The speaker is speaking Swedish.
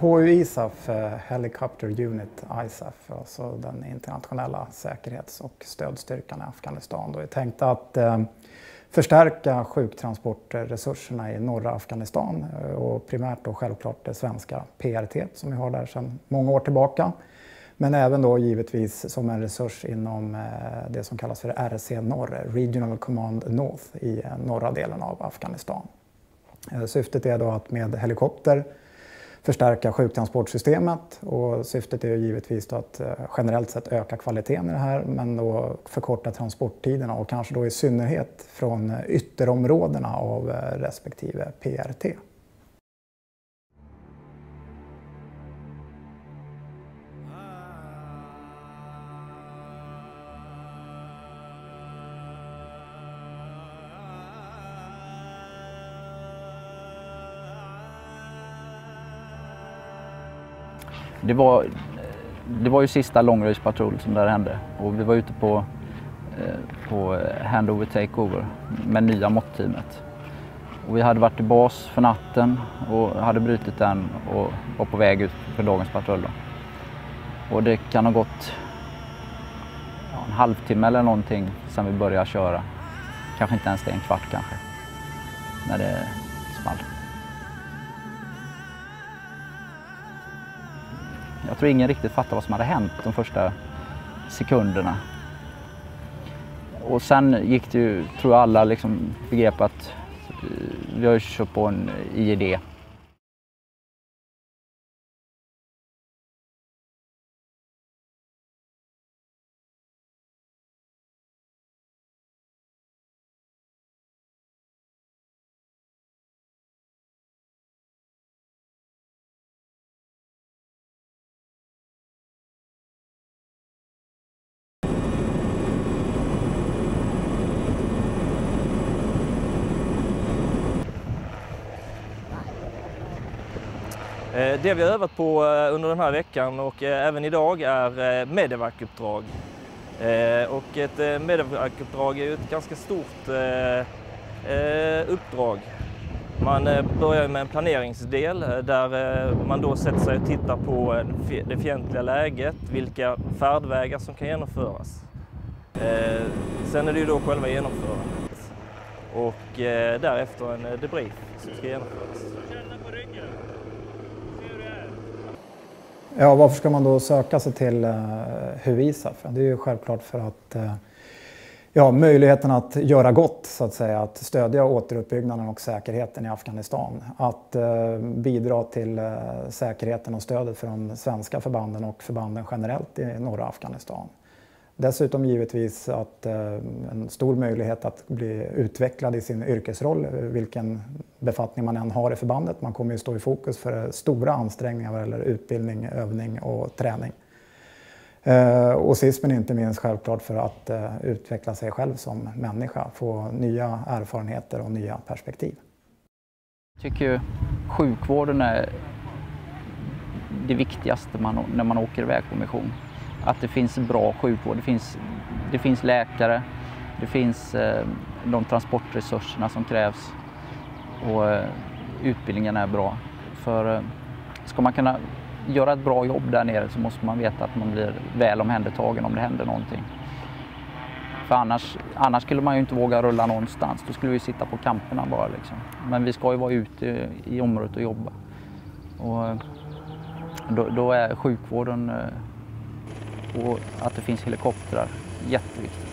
HUISAF, eh, Helicopter Unit ISAF, alltså den internationella säkerhets och stödstyrkan i Afghanistan. Då är tänkt att eh, förstärka sjuktransportresurserna i norra Afghanistan eh, och primärt då självklart det svenska PRT som vi har där sedan många år tillbaka. Men även då givetvis som en resurs inom det som kallas för RC Norr, Regional Command North i norra delen av Afghanistan. Syftet är då att med helikopter förstärka sjuktransportsystemet och syftet är givetvis att eh, generellt sett öka kvaliteten i det här men då förkorta transporttiderna och kanske då i synnerhet från eh, ytterområdena av eh, respektive PRT. Det var, det var ju sista långröjspatrull som där hände och vi var ute på, eh, på eh, handover takeover med nya måttteamet. Och vi hade varit i bas för natten och hade brutit den och var på väg ut för dagens patrull. Och det kan ha gått en halvtimme eller någonting sedan vi började köra. Kanske inte ens det, en kvart kanske. När det small. Tror ingen riktigt fattade vad som hade hänt de första sekunderna. Och sen gick det ju, tror jag alla liksom begrep att eh, vi har ju kört på en IED Eh, det vi har övat på eh, under den här veckan och eh, även idag är medevac-uppdrag. Och ett medevac-uppdrag är ju ett ganska stort uppdrag. Man börjar med en planeringsdel där man då sätter sig och tittar på det fientliga läget, vilka färdvägar som kan genomföras. Sen är det ju då själva genomförandet och därefter en debrief som ska genomföras. Ja, varför ska man då söka sig till eh, uh, HUISAF? Det är ju självklart för att eh, ja, möjligheten att göra gott, så att säga, att stödja återuppbyggnaden och säkerheten i Afghanistan. Att eh, bidra till eh, säkerheten och stödet för de svenska förbanden och förbanden generellt i norra Afghanistan. Dessutom givetvis att eh, en stor möjlighet att bli utvecklad i sin yrkesroll, vilken befattning man än har i förbandet. Man kommer ju stå i fokus för stora ansträngningar vad gäller utbildning, övning och träning. Eh, och sist men inte minst självklart för att eh, utveckla sig själv som människa, få nya erfarenheter och nya perspektiv. Jag tycker sjukvården är det viktigaste man, när man åker iväg på mission att det finns bra sjukvård. Det finns, det finns läkare, det finns eh, de transportresurserna som krävs och eh, utbildningen är bra. För eh, ska man kunna göra ett bra jobb där nere så måste man veta att man blir väl omhändertagen om det händer någonting. För annars, annars skulle man ju inte våga rulla någonstans. Då skulle vi sitta på kamperna bara. Liksom. Men vi ska ju vara ute i området och jobba. Och eh, då, då är sjukvården eh, och att det finns helikoptrar jätteviktigt.